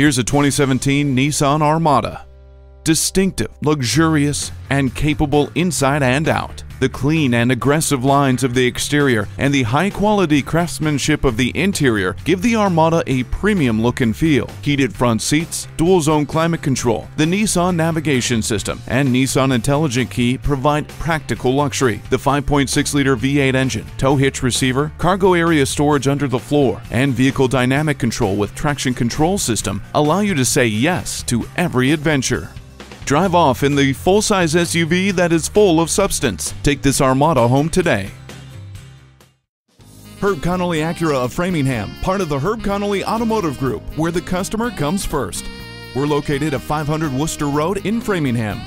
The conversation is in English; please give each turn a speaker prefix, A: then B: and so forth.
A: Here's a 2017 Nissan Armada. Distinctive, luxurious, and capable inside and out. The clean and aggressive lines of the exterior and the high quality craftsmanship of the interior give the Armada a premium look and feel. Heated front seats, dual zone climate control, the Nissan navigation system, and Nissan Intelligent Key provide practical luxury. The 5.6 liter V8 engine, tow hitch receiver, cargo area storage under the floor, and vehicle dynamic control with traction control system allow you to say yes to every adventure. Drive off in the full-size SUV that is full of substance. Take this Armada home today. Herb Connolly Acura of Framingham, part of the Herb Connolly Automotive Group, where the customer comes first. We're located at 500 Worcester Road in Framingham.